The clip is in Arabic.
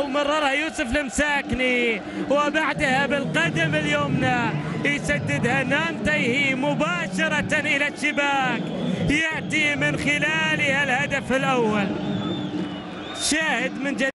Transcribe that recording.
ومررها يوسف المساكني وبعدها بالقدم اليمنى يسددها نانتيه مباشرة إلى الشباك يأتي من خلالها الهدف الأول. شاهد من جديد